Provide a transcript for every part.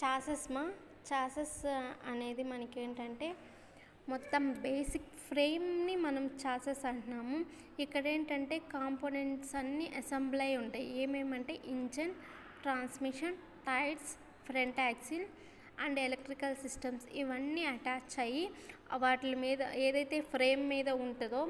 Chassis మా? Chassis అనేది మనకి ఏంటంటే మొత్తం బేసిక్ ఫ్రేమ్ని మనం చాసెస్ అంటున్నాము. ఇక్కడ ఏంటంటే కాంపోనెంట్స్ అన్నీ అసెంబ్లీ ఉంటాయి. ఏమేమంటే engine transmission tyres front axle and electrical systems ఇవన్నీ అటాచ్ అయ్యి వాటి మీద ఏదైతే ఫ్రేమ్ మీద ఉంటుందో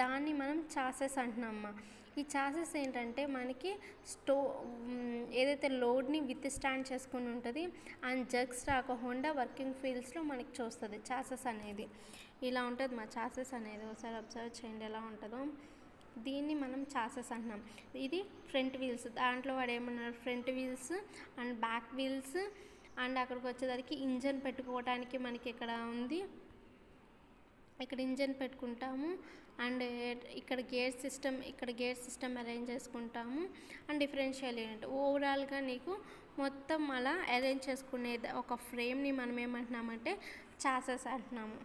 దాన్ని మనం చాసెస్ అంటున్నామమ్మా. ఈ చాసెస్ ఏంటంటే మనకి స్టో ఏదైతే లోడ్ని విత్ స్టాండ్ చేసుకుని ఉంటుంది అండ్ జగ్స్ రాకుండా వర్కింగ్ ఫీల్డ్స్లో మనకి చూస్తుంది చాసెస్ అనేది. ఇలా ఉంటుంది మా చాసెస్ అనేది. ఒకసారి అబ్జర్వ్ చేయండి ఎలా ఉంటుందో. దీన్ని మనం చాసెస్ అంటున్నాం. ఇది ఫ్రంట్ వీల్స్. దాంట్లో వాడు ఏమన్నారు front wheels and back wheels and అక్కడికి వచ్చేసరికి ఇంజన్ పెట్టుకోవడానికి మనకి ఇక్కడ ఉంది. ఇక్కడ ఇంజన్ పెట్టుకుంటాము. అండ్ ఇక్కడ గేర్ సిస్టమ్ ఇక్కడ గేర్ సిస్టమ్ అరేంజ్ చేసుకుంటాము. అండ్ డిఫరెన్షియల్ యూనిట్ ఓవరాల్గా నీకు మొత్తం అలా అరేంజ్ చేసుకునే ఒక ఫ్రేమ్ని మనం ఏమంటున్నామంటే చాసెస్ అంటున్నాము.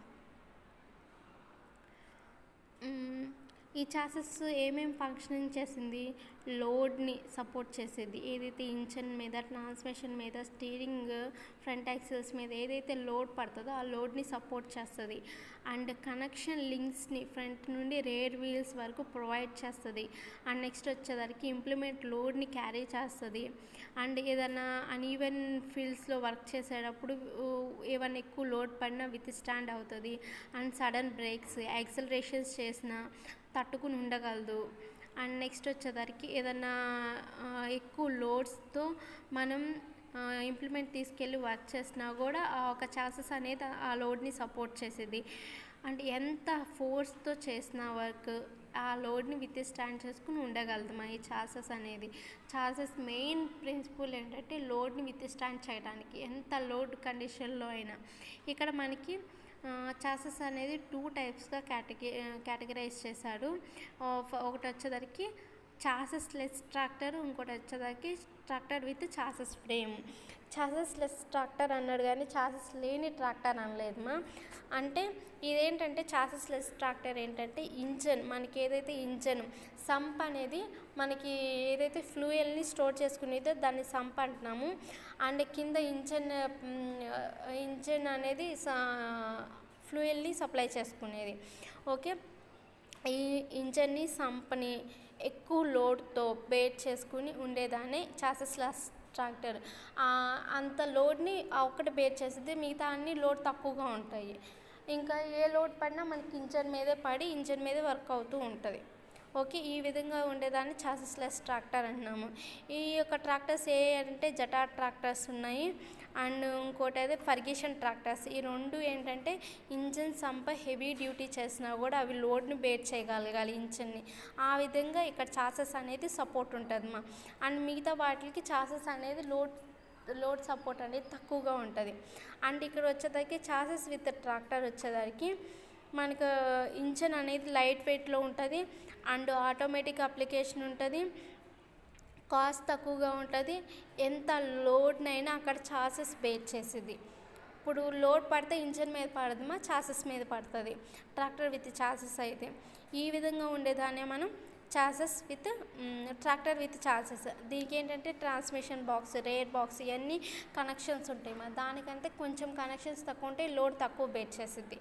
ఈ చాసెస్ ఏమేం ఫంక్షనింగ్ చేసింది? లోడ్ని సపోర్ట్ చేసేది. ఏదైతే ఇంజన్ మీద ట్రాన్స్మిషన్ మీద స్టీరింగ్ ఫ్రంట్ యాక్సిల్స్ మీద ఏదైతే లోడ్ పడుతుందో ఆ లోడ్ని సపోర్ట్ చేస్తుంది. అండ్ కనెక్షన్ లింక్స్ని ఫ్రంట్ నుండి రేర్ వీల్స్ వరకు ప్రొవైడ్ చేస్తుంది. అండ్ నెక్స్ట్ వచ్చేసరికి ఇంప్లిమెంట్ లోడ్ని క్యారీ చేస్తుంది. అండ్ ఏదైనా అన్ఈవెన్ ఫీల్డ్స్లో వర్క్ చేసేటప్పుడు ఏమైనా ఎక్కువ లోడ్ పడినా విత్ స్టాండ్ అవుతుంది. అండ్ సడన్ బ్రేక్స్ యాక్సలరేషన్స్ చేసిన తట్టుకుని ఉండగలదు. అండ్ నెక్స్ట్ వచ్చేసరికి ఏదైనా ఎక్కువ లోడ్స్తో మనం ఇంప్లిమెంట్ తీసుకెళ్ళి వర్క్ చేసినా కూడా ఆ ఒక ఛాన్సెస్ అనేది ఆ లోడ్ని సపోర్ట్ చేసేది. అంటే ఎంత ఫోర్స్తో చేసిన వర్క్ ఆ లోడ్ని విత్ స్టాండ్ చేసుకుని ఉండగలదు మా ఈ ఛాన్సెస్ అనేది. ఛాన్సెస్ మెయిన్ ప్రిన్సిపల్ ఏంటంటే లోడ్ని విత్ స్టాండ్ చేయడానికి ఎంత లోడ్ కండిషన్లో అయినా. ఇక్కడ మనకి చాసెస్ అనేది టూ టైప్స్గా కేటగి కేటగరైజ్ చేశాడు. ఒకటి వచ్చేసరికి చాసెస్ లెస్ ట్రాక్టర్ ఇంకోటి వచ్చేసరికి tractor with chassis frame. Chassis less tractor అన్నాడు కానీ చాసెస్ లేని ట్రాక్టర్ అనలేదమ్మా అంటే ఇదేంటంటే చాసెస్ లెస్ ట్రాక్టర్ ఏంటంటే ఇంజన్ మనకి ఏదైతే ఇంజన్ సంప్ అనేది మనకి ఏదైతే ఫ్లూయల్ని స్టోర్ చేసుకునేదో దాన్ని సంప్ అంటున్నాము. అండ్ కింద ఇంజన్ ఇంజన్ అనేది ఫ్లూయల్ని సప్లై చేసుకునేది. ఓకే? ఈ ఇంజన్ని సంపని ఎక్కువ లోడ్తో బేట్ చేసుకుని ఉండేదాన్ని చాసెస్లెస్ ట్రాక్టర్. అంత లోడ్ని ఒకటి ఒక్కటి బేర్ చేస్తుంది మిగతా అన్ని లోడ్ తక్కువగా ఉంటాయి. ఇంకా ఏ లోడ్ పడినా మనకి ఇంజన్ మీదే పడి ఇంజన్ మీదే వర్క్ అవుతూ ఉంటుంది. ఓకే ఈ విధంగా ఉండేదాన్ని చాసెస్లెస్ ట్రాక్టర్ అంటున్నాము ఈ యొక్క ట్రాక్టర్స్ ఏ అంటే జటార్ ట్రాక్టర్స్ ఉన్నాయి. అండ్ ఇంకోటి అయితే ఫర్గేషన్ ట్రాక్టర్స్. ఈ రెండు ఏంటంటే ఇంజిన్ సంప హెవీ డ్యూటీ చేసినా కూడా అవి లోడ్ని బేర్ చేయగలగాలి ఇంజిన్ని. ఆ విధంగా ఇక్కడ చాసెస్ అనేది సపోర్ట్ ఉంటుంది మా. అండ్ మిగతా వాటికి చాసెస్ అనేది లోడ్ లోడ్ సపోర్ట్ అనేది తక్కువగా ఉంటుంది. అండ్ ఇక్కడ వచ్చేసరికి చాసెస్ విత్ ట్రాక్టర్ వచ్చేసరికి మనకు ఇంజన్ అనేది లైట్ వెయిట్లో ఉంటుంది అండ్ ఆటోమేటిక్ అప్లికేషన్ ఉంటుంది. కాస్ట్ తక్కువగా ఉంటుంది. ఎంత లోడ్నైనా అక్కడ ఛాసెస్ బేర్ చేసేది. ఇప్పుడు లోడ్ పడితే ఇంజన్ మీద పడదమా? ఛాసెస్ మీద పడుతుంది. ట్రాక్టర్ విత్ ఛాసెస్ అయితే. ఈ విధంగా ఉండేదాన్నే మనం chassis with tractor with chassis దీనికి ఏంటంటే ట్రాన్స్మిషన్ బాక్స్ రేర్ బాక్స్ ఇవన్నీ కనెక్షన్స్ ఉంటాయి. మరి దానికంటే కొంచెం కనెక్షన్స్ తక్కువ ఉంటే లోడ్ తక్కువ బేర్ చేస్తుంది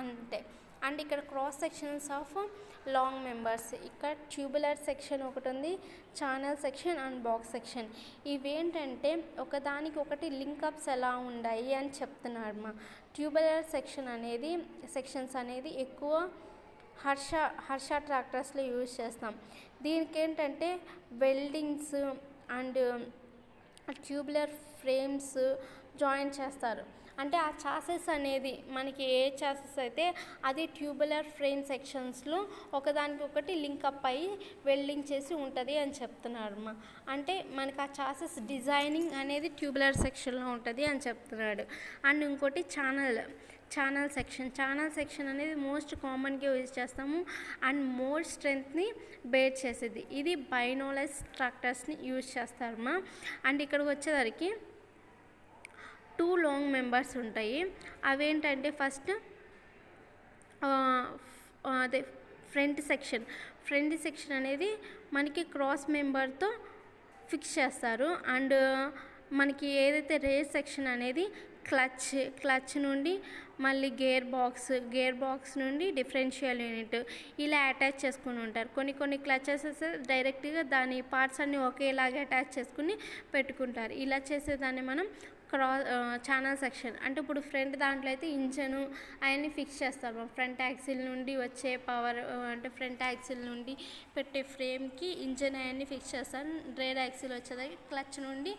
అంతే. అండ్ ఇక్కడ cross sections of long members. ఇక్కడ ట్యూబులర్ సెక్షన్ ఒకటి ఉంది channel section and box section. ఇవేంటంటే ఒకదానికి ఒకటి లింకప్స్ ఎలా ఉన్నాయి అని చెప్తున్నారు మా. ట్యూబులర్ సెక్షన్ అనేది సెక్షన్స్ అనేది ఎక్కువ హర్ష హర్ష ట్రాక్టర్స్లో యూజ్ చేస్తాం. దీనికి ఏంటంటే weldings and tubular frames join చేస్తారు. అంటే ఆ చాసెస్ అనేది మనకి ఏ చాసెస్ అయితే అది ట్యూబులర్ ఫ్రేమ్ సెక్షన్స్లో ఒకదానికి ఒకటి లింకప్ అయ్యి వెల్డింగ్ చేసి ఉంటుంది అని చెప్తున్నారు మా అంటే మనకి ఆ చాసెస్ డిజైనింగ్ అనేది ట్యూబులర్ సెక్షన్లో ఉంటుంది అని చెప్తున్నాడు. అండ్ ఇంకోటి channel. Channel section channel section అనేది మోస్ట్ కామన్గా యూజ్ చేస్తాము అండ్ మోర్ స్ట్రెంగ్త్ని బేర్ చేసేది. ఇది బైనోలెస్ ట్రాక్టర్స్ని యూజ్ చేస్తారమ్మా అండ్ ఇక్కడికి వచ్చేసరికి టూ లాంగ్ మెంబర్స్ ఉంటాయి. అవేంటంటే ఫస్ట్ అదే ఫ్రంట్ సెక్షన్ ఫ్రంట్ సెక్షన్ అనేది మనకి క్రాస్ మెంబర్తో ఫిక్స్ చేస్తారు. అండ్ మనకి ఏదైతే రేర్ సెక్షన్ అనేది క్లచ్ క్లచ్ నుండి మళ్ళీ గేర్ బాక్స్ గేర్ బాక్స్ నుండి డిఫరెన్షియల్ యూనిట్ ఇలా అటాచ్ చేసుకుని ఉంటారు. కొన్ని కొన్ని క్లచెస్ డైరెక్ట్గా దాని పార్ట్స్ అన్నీ ఒకేలాగా అటాచ్ చేసుకుని పెట్టుకుంటారు. ఇలా చేసేదాన్ని మనం క్రా ఛానల్ సెక్షన్. అంటే ఇప్పుడు ఫ్రంట్ దాంట్లో అయితే ఇంజను అవన్నీ ఫిక్స్ చేస్తారు. ఫ్రంట్ యాక్సిల్ నుండి వచ్చే పవర్ అంటే ఫ్రంట్ యాక్సిల్ నుండి పెట్టే ఫ్రేమ్కి ఇంజన్ అవన్నీ ఫిక్స్ చేస్తారు. రేర్ యాక్సిల్ వచ్చేదానికి క్లచ్ నుండి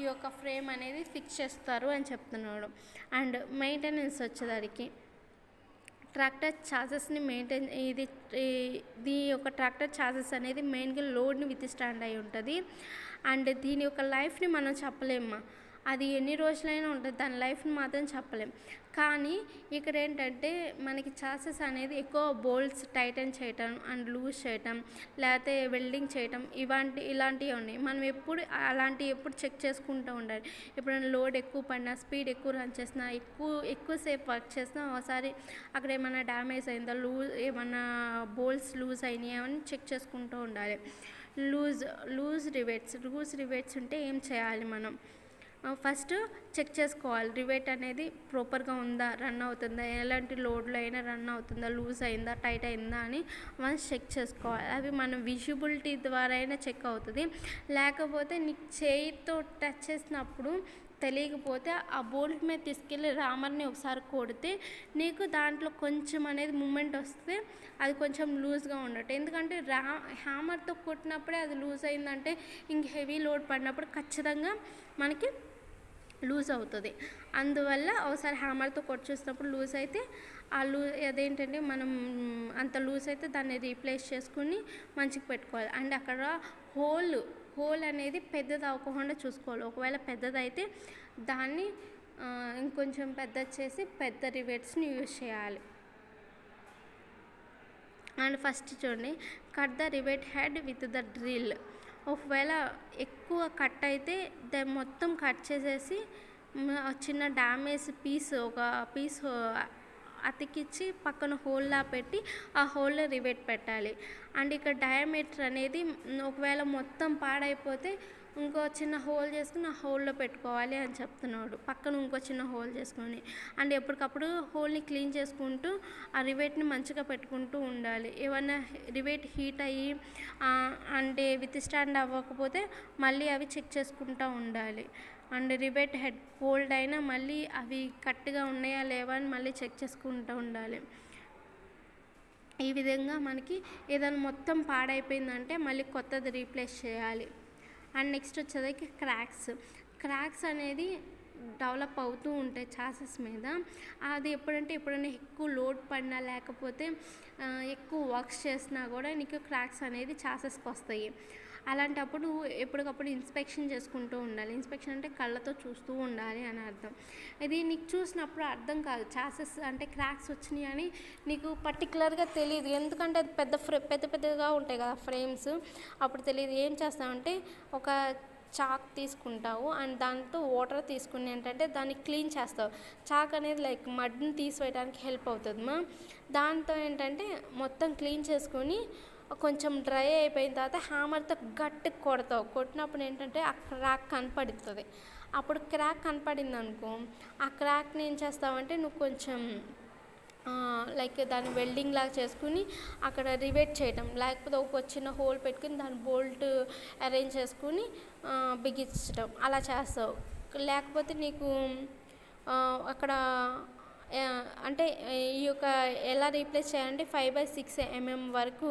ఈ యొక్క ఫ్రేమ్ అనేది ఫిక్స్ చేస్తారు అని చెప్తున్నాడు. అండ్ మెయింటెనెన్స్ వచ్చేదానికి ట్రాక్టర్ ఛార్జెస్ని మెయింటైన్ ఇది ఇది యొక్క ట్రాక్టర్ ఛార్జెస్ అనేది మెయిన్గా లోడ్ని విత్ స్టాండ్ అయి ఉంటుంది. అండ్ దీని యొక్క లైఫ్ని మనం చెప్పలేము? అది ఎన్ని రోజులైనా ఉంటుంది. దాని లైఫ్ని మాత్రం చెప్పలేం. కానీ ఇక్కడ ఏంటంటే మనకి ఛాసెస్ అనేది ఎక్కువ బోల్ట్స్ టైటన్ చేయటం అండ్ లూజ్ చేయటం లేకపోతే వెల్డింగ్ చేయటం ఇలాంటి ఇలాంటివి ఉన్నాయి. మనం ఎప్పుడు అలాంటివి ఎప్పుడు చెక్ చేసుకుంటూ ఉండాలి. ఎప్పుడైనా లోడ్ ఎక్కువ పడినా స్పీడ్ ఎక్కువ రన్ చేసినా ఎక్కువ ఎక్కువసేపు వర్క్ చేసినా ఒకసారి అక్కడ ఏమైనా డ్యామేజ్ అయిందా లూజ్ ఏమన్నా బోల్ట్స్ లూజ్ అయినాయా అని చెక్ చేసుకుంటూ ఉండాలి. Loose loose rivets loose rivets ఉంటే ఏం చేయాలి మనం? ఫస్ట్ చెక్ చేసుకోవాలి. రివేట్ అనేది ప్రాపర్గా ఉందా రన్ అవుతుందా ఎలాంటి లోడ్లో అయినా రన్ అవుతుందా లూజ్ అయిందా టైట్ అయిందా అని మనం చెక్ చేసుకోవాలి. అవి మనం విజిబిలిటీ ద్వారా అయినా చెక్ అవుతుంది. లేకపోతే నీకు చేయితో టచ్ చేసినప్పుడు తెలియకపోతే ఆ బోల్ట్ మీద తీసుకెళ్ళి రామర్ని ఒకసారి కొడితే నీకు దాంట్లో కొంచెం అనేది మూమెంట్ వస్తే అది కొంచెం లూజ్గా ఉండటం ఎందుకంటే రా హ్యామర్తో కొట్టినప్పుడే అది లూజ్ అయిందంటే ఇంక హెవీ లోడ్ పడినప్పుడు ఖచ్చితంగా మనకి లూజ్ అవుతుంది. అందువల్ల ఒకసారి హ్యామర్తో కొట్టి చూసినప్పుడు లూజ్ అయితే ఆ లూ అదేంటంటే మనం అంత లూజ్ అయితే దాన్ని రీప్లేస్ చేసుకుని మంచిగా పెట్టుకోవాలి. అండ్ అక్కడ హోల్ హోల్ అనేది పెద్దది అవ్వకుండా చూసుకోవాలి. ఒకవేళ పెద్దదైతే దాన్ని ఇంకొంచెం పెద్ద చేసి పెద్ద రివెట్స్ని యూజ్ చేయాలి. అండ్ ఫస్ట్ చూడండి cut the rivet head with the drill. ఒకవేళ ఎక్కువ కట్ అయితే దాన్ని మొత్తం కట్ చేసేసి చిన్న డ్యామేజ్ పీస్ ఒక పీస్ అతికిచ్చి పక్కన హోల్లా పెట్టి ఆ హోల్లో రివెట్ పెట్టాలి. అండ్ ఇక్కడ డయామీటర్ అనేది ఒకవేళ మొత్తం పాడైపోతే ఇంకో చిన్న హోల్ చేసుకుని ఆ హోల్లో పెట్టుకోవాలి అని చెప్తున్నాడు. పక్కన ఇంకో చిన్న హోల్ చేసుకొని. అండ్ ఎప్పటికప్పుడు హోల్ని క్లీన్ చేసుకుంటూ ఆ రివేట్ని మంచిగా పెట్టుకుంటూ ఉండాలి. ఏమన్నా రివేట్ హీట్ అయ్యి అంటే విత్ స్టాండ్ అవ్వకపోతే మళ్ళీ అవి చెక్ చేసుకుంటూ ఉండాలి. అండ్ రిబేట్ హెడ్ హోల్డ్ అయినా మళ్ళీ అవి కరెక్ట్గా ఉన్నాయా లేవా అని మళ్ళీ చెక్ చేసుకుంటూ ఉండాలి. ఈ విధంగా మనకి ఏదైనా మొత్తం పాడైపోయిందంటే మళ్ళీ కొత్తది రీప్లేస్ చేయాలి. అండ్ నెక్స్ట్ వచ్చేసరికి క్రాక్స్. క్రాక్స్ అనేది డెవలప్ అవుతూ ఉంటాయి ఛాసెస్ మీద. అది ఎప్పుడంటే ఎప్పుడైనా ఎక్కువ లోడ్ పడినా లేకపోతే ఎక్కువ వర్క్స్ చేసినా కూడా నీకు క్రాక్స్ అనేది ఛాసెస్కి వస్తాయి. అలాంటప్పుడు ఎప్పటికప్పుడు ఇన్స్పెక్షన్ చేసుకుంటూ ఉండాలి. ఇన్స్పెక్షన్ అంటే కళ్ళతో చూస్తూ ఉండాలి అని అర్థం. ఇది నీకు చూసినప్పుడు అర్థం కాదు. ఛాసెస్ అంటే క్రాక్స్ వచ్చినాయి అని నీకు పర్టికులర్గా తెలియదు. ఎందుకంటే అది పెద్ద ఫ్రే పెద్ద పెద్దగా ఉంటాయి కదా ఫ్రేమ్స్ అప్పుడు తెలియదు. ఏం చేస్తామంటే ఒక చాక్ తీసుకుంటావు అండ్ దాంతో వాటర్ తీసుకుని ఏంటంటే దాన్ని క్లీన్ చేస్తావు. చాక్ అనేది లైక్ మడ్ని తీసివేయడానికి హెల్ప్ అవుతుంది మా దాంతో ఏంటంటే మొత్తం క్లీన్ చేసుకొని కొంచెం డ్రై అయిపోయిన తర్వాత హ్యామర్తో గట్టి కొడతావు. కొట్టినప్పుడు ఏంటంటే ఆ క్రాక్ కనపడుతుంది. అప్పుడు క్రాక్ కనపడింది అనుకో ఆ క్రాక్ని ఏం చేస్తావంటే నువ్వు కొంచెం లైక్ దాన్ని వెల్డింగ్ లాగా చేసుకుని అక్కడ రివేట్ చేయటం. లేకపోతే ఒక చిన్న హోల్ పెట్టుకుని దాని బోల్ట్ అరేంజ్ చేసుకుని బిగించడం అలా చేస్తావు. లేకపోతే నీకు అక్కడ అంటే ఈ యొక్క ఎలా రీప్లేస్ చేయాలంటే ఫైవ్ బై సిక్స్ ఎంఎం వరకు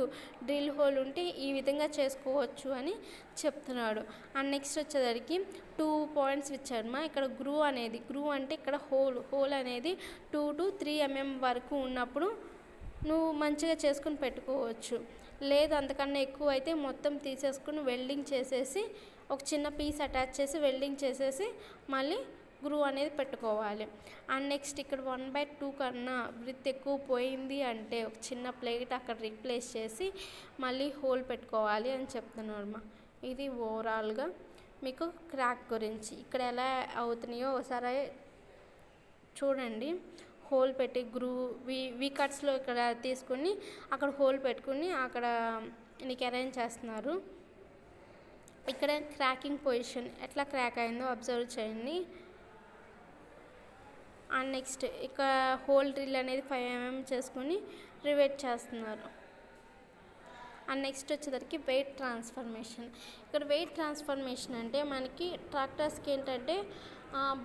డ్రిల్ హోల్ ఉంటే ఈ విధంగా చేసుకోవచ్చు అని చెప్తున్నాడు. అండ్ నెక్స్ట్ వచ్చేసరికి టూ పాయింట్స్ ఇచ్చాడు మా ఇక్కడ గ్రూ అనేది గ్రూ అంటే ఇక్కడ హోల్ హోల్ అనేది టూ టు త్రీ ఎంఎం వరకు ఉన్నప్పుడు నువ్వు మంచిగా చేసుకుని పెట్టుకోవచ్చు. లేదు అంతకన్నా ఎక్కువ అయితే మొత్తం తీసేసుకుని వెల్డింగ్ చేసేసి ఒక చిన్న పీస్ అటాచ్ చేసి వెల్డింగ్ చేసేసి మళ్ళీ గ్రూ అనేది పెట్టుకోవాలి. అండ్ నెక్స్ట్ ఇక్కడ వన్ బై టూ కన్నా బ్రిత్ ఎక్కువ పోయింది అంటే ఒక చిన్న ప్లేట్ అక్కడ రీప్లేస్ చేసి మళ్ళీ హోల్ పెట్టుకోవాలి అని చెప్తున్నారు మా. ఇది ఓవరాల్గా మీకు క్రాక్ గురించి ఇక్కడ ఎలా అవుతున్నాయో ఒకసారి చూడండి. హోల్ పెట్టి గ్రూ వి వి కట్స్లో ఇక్కడ తీసుకుని అక్కడ హోల్ పెట్టుకుని అక్కడ నీకు అరేంజ్ చేస్తున్నారు. ఇక్కడ క్రాకింగ్ పొజిషన్ ఎట్లా క్రాక్ అయిందో అబ్జర్వ్ చేయండి. అండ్ నెక్స్ట్ ఇక్కడ హోల్ డ్రిల్ అనేది ఫైవ్ ఎంఎం చేసుకొని రివేట్ చేస్తున్నారు. అండ్ నెక్స్ట్ వచ్చేసరికి వెయిట్ ట్రాన్స్ఫర్మేషన్. ఇక్కడ వెయిట్ ట్రాన్స్ఫర్మేషన్ అంటే మనకి ట్రాక్టర్స్కి ఏంటంటే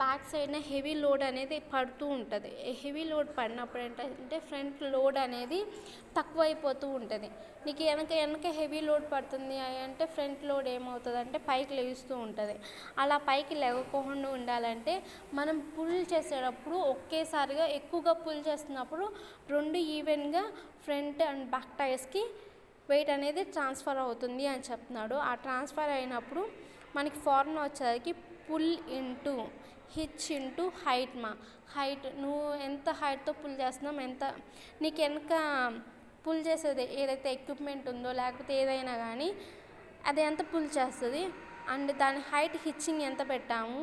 బ్యాక్ సైడ్న హెవీ లోడ్ అనేది పడుతూ ఉంటుంది. హెవీ లోడ్ పడినప్పుడు ఏంటంటే ఫ్రంట్ లోడ్ అనేది తక్కువ అయిపోతూ ఉంటుంది. నీకు వెనక వెనక హెవీ లోడ్ పడుతుంది అంటే ఫ్రంట్ లోడ్ ఏమవుతుంది అంటే పైకి లేస్తూ ఉంటుంది. అలా పైకి లేవకుండా ఉండాలంటే మనం పుల్ చేసేటప్పుడు ఒకేసారిగా ఎక్కువగా పుల్ చేస్తున్నప్పుడు రెండు ఈవెన్గా ఫ్రంట్ అండ్ బ్యాక్ టైర్స్కి వెయిట్ అనేది ట్రాన్స్ఫర్ అవుతుంది అని చెప్తున్నాడు. ఆ ట్రాన్స్ఫర్ అయినప్పుడు మనకి ఫార్ములా వచ్చేసరికి pull into hitch into height మా. హైట్ నువ్వు ఎంత హైట్తో పుల్ చేస్తున్నావు ఎంత నీకు వెనక పుల్ చేసేది ఏదైతే ఎక్విప్మెంట్ ఉందో లేకపోతే ఏదైనా కానీ అది ఎంత పుల్ చేస్తుంది? అండ్ దాని హైట్ హిచ్చింగ్ ఎంత పెట్టాము?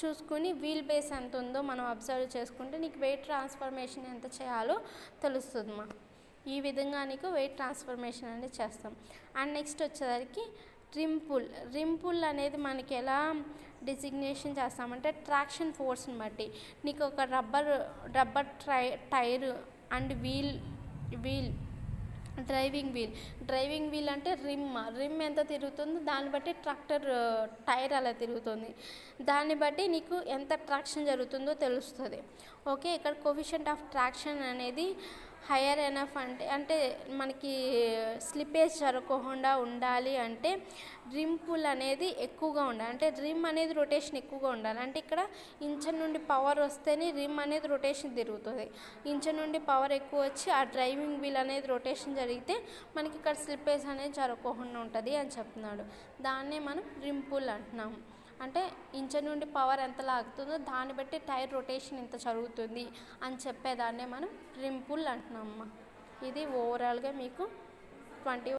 చూసుకుని వీల్ బేస్ ఎంత ఉందో మనం అబ్జర్వ్ చేసుకుంటే నీకు వెయిట్ ట్రాన్స్ఫర్మేషన్ ఎంత చేయాలో తెలుస్తుంది మా. ఈ విధంగా నీకు వెయిట్ ట్రాన్స్ఫర్మేషన్ అనేది చేస్తాం. అండ్ నెక్స్ట్ వచ్చేసరికి రింపుల్ రింపుల్ అనేది మనకి ఎలా డిజిగ్నేషన్ చేస్తామంటే ట్రాక్షన్ ఫోర్స్ని బట్టి. నీకు ఒక rubber rubber try tyre and wheel wheel driving wheel driving wheel అంటే రిమ్ రిమ్ ఎంత తిరుగుతుందో దాన్ని బట్టి ట్రాక్టర్ టైర్ అలా తిరుగుతుంది. దాన్ని బట్టి నీకు ఎంత ట్రాక్షన్ జరుగుతుందో తెలుస్తుంది. ఓకే ఇక్కడ కోఫిషియంట్ ఆఫ్ ట్రాక్షన్ అనేది హయ్యర్ ఎనఫ్ అంటే అంటే మనకి స్లిపేజ్ జరగకుండా ఉండాలి అంటే రిమ్ పుల్ అనేది ఎక్కువగా ఉండాలి. అంటే రిమ్ అనేది రొటేషన్ ఎక్కువగా ఉండాలి. అంటే ఇక్కడ ఇంచన్ నుండి పవర్ వస్తేనే రిమ్ అనేది రొటేషన్ తిరుగుతుంది. ఇంచన్ నుండి పవర్ ఎక్కువ వచ్చి ఆ డ్రైవింగ్ వీల్ అనేది రొటేషన్ జరిగితే మనకి ఇక్కడ స్లిపేజ్ అనేది జరగకుండా ఉంటుంది అని చెప్తున్నాడు. దాన్నే మనం రిమ్ పుల్ అంటున్నాము అంటే ఇంజన్ నుండి పవర్ ఎంత లాగుతుందో దాన్ని బట్టి టైర్ రొటేషన్ ఎంత జరుగుతుంది అని చెప్పేదాన్నే మనం రింపుల్ అంటున్నాం అమ్మ. ఇది ఓవరాల్గా మీకు ట్వంటీ